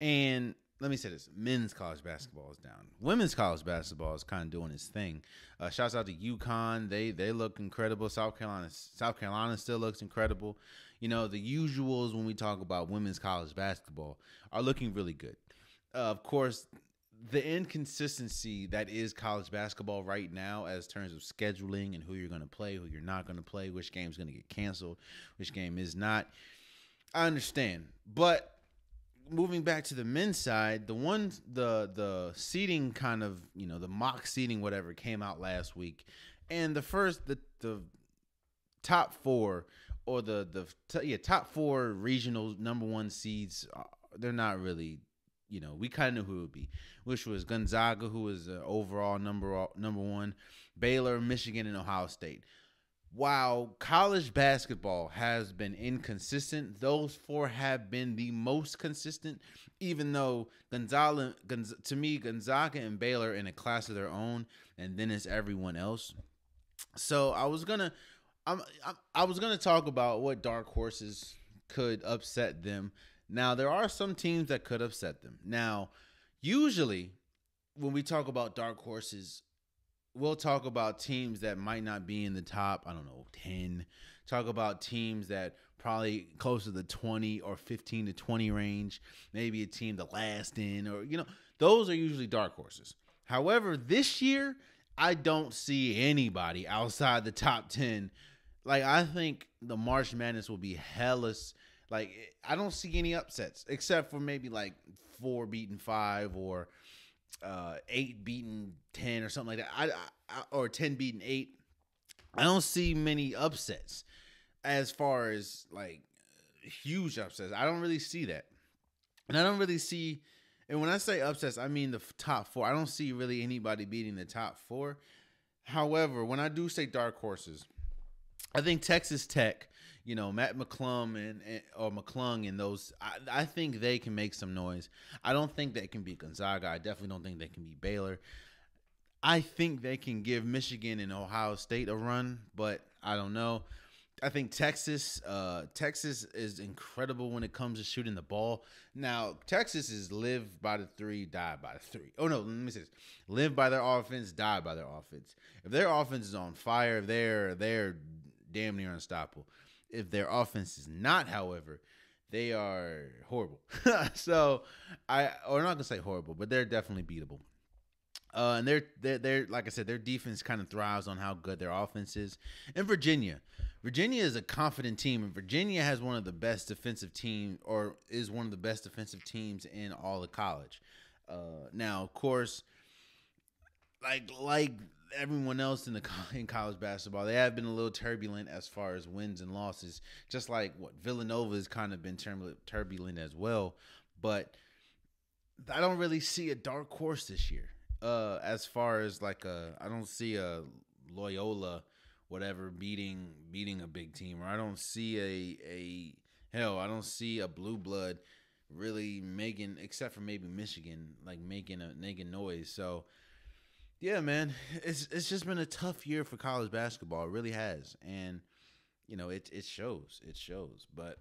And let me say this: men's college basketball is down. Women's college basketball is kind of doing its thing. Uh, shouts out to UConn; they they look incredible. South Carolina, South Carolina still looks incredible. You know the usuals when we talk about women's college basketball are looking really good. Uh, of course, the inconsistency that is college basketball right now, as terms of scheduling and who you're going to play, who you're not going to play, which game's going to get canceled, which game is not. I understand, but moving back to the men's side, the one the the seating kind of you know the mock seating whatever came out last week, and the first the the top four or the the yeah top four regional number one seeds uh, they're not really you know we kind of knew who it would be, which was Gonzaga who was uh, overall number number one, Baylor, Michigan, and Ohio State while college basketball has been inconsistent, those four have been the most consistent. Even though Gonzaga, Gonz- to me, Gonzaga and Baylor in a class of their own, and then it's everyone else. So I was gonna, I'm I was gonna talk about what dark horses could upset them. Now there are some teams that could upset them. Now, usually when we talk about dark horses, we'll talk about teams that might not be in the top, I don't know, 10. Talk about teams that probably close to the 20 or 15 to 20 range, maybe a team the last in or you know, those are usually dark horses. However, this year I don't see anybody outside the top 10. Like I think the March Madness will be hellish. Like I don't see any upsets except for maybe like four beating five or uh, eight beating ten or something like that. I, I or ten beating eight. I don't see many upsets as far as like huge upsets. I don't really see that, and I don't really see. And when I say upsets, I mean the top four. I don't see really anybody beating the top four. However, when I do say dark horses, I think Texas Tech you know Mac McClung and, and or McClung and those I, I, think they can make some noise. I don't think they can be Gonzaga. I definitely don't think they can be Baylor. I think they can give Michigan and Ohio State a run, but I don't know. I think Texas, uh, Texas is incredible when it comes to shooting the ball. Now, Texas is live by the three, die by the three. Oh no, let me say this: live by their offense, die by their offense. If their offense is on fire, they're they're damn near unstoppable. If their offense is not, however, they are horrible. so I, or not gonna say horrible, but they're definitely beatable. Uh, and they're, they're they're like I said, their defense kind of thrives on how good their offense is. And Virginia, Virginia is a confident team, and Virginia has one of the best defensive team, or is one of the best defensive teams in all of college. Uh, now, of course, like like everyone else in the in college basketball, they have been a little turbulent as far as wins and losses. Just like what Villanova has kind of been turbulent as well. But I don't really see a dark horse this year. Uh, as far as like a, I don't see a Loyola, whatever beating beating a big team, or I don't see a a hell, I don't see a blue blood really making, except for maybe Michigan, like making a making noise. So yeah, man, it's it's just been a tough year for college basketball. It really has, and you know it it shows. It shows, but.